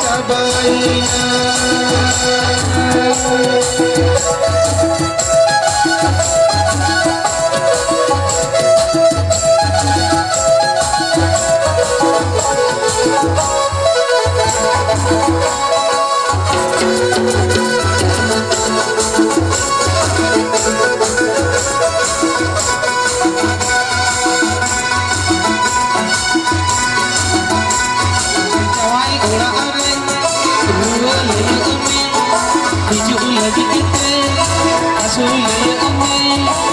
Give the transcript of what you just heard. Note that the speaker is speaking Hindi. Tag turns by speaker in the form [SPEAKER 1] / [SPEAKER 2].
[SPEAKER 1] lagi Peace.